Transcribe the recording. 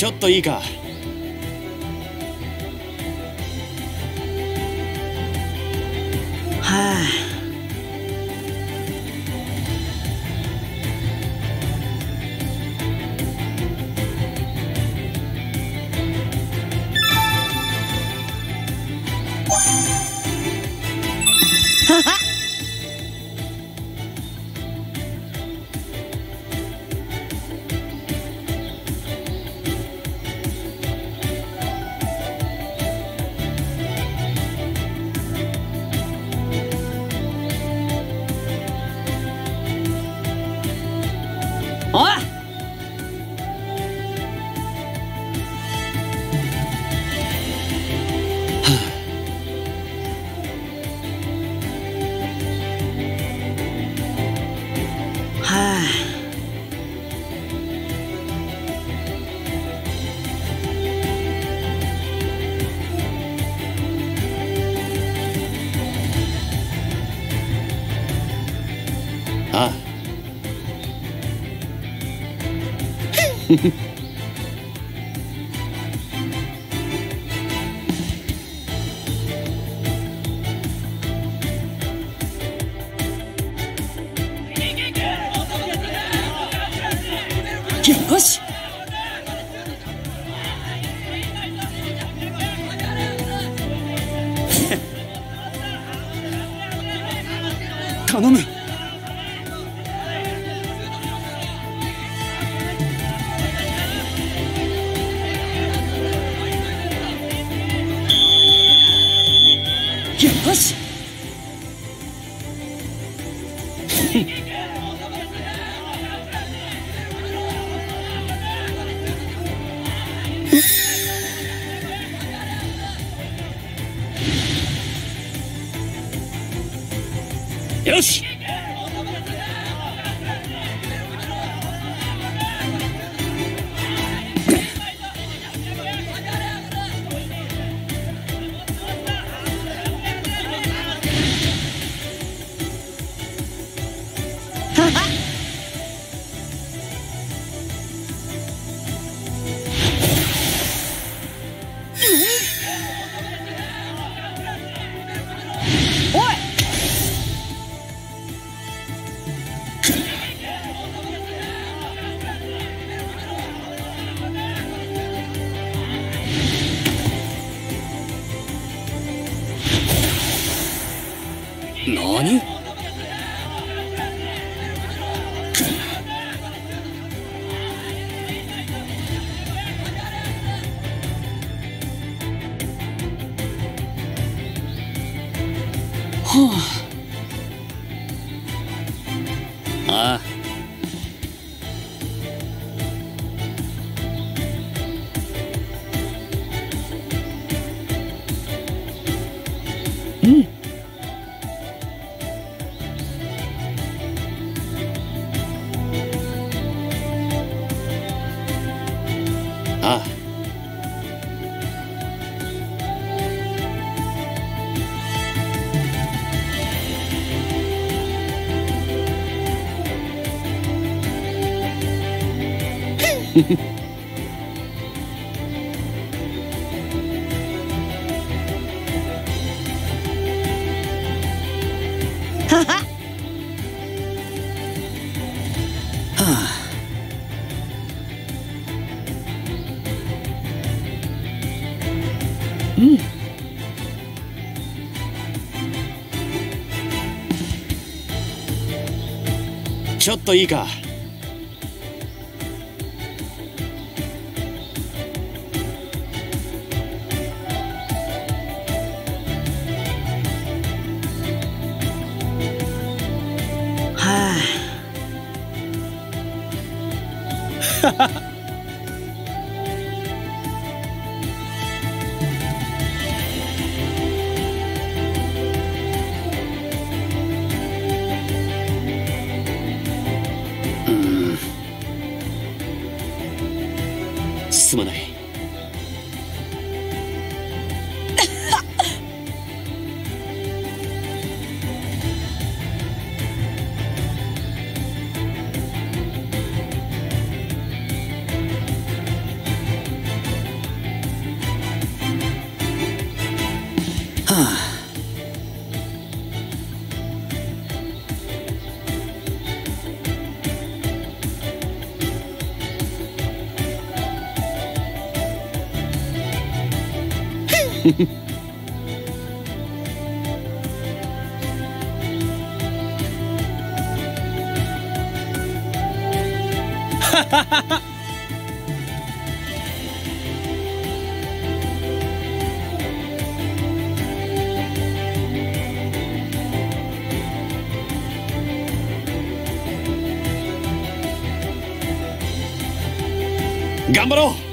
ちょっといいか？はあよし。頼む。よし。よし。何？はあ。ああ。ちょっといいか？進まない。頑張ろう。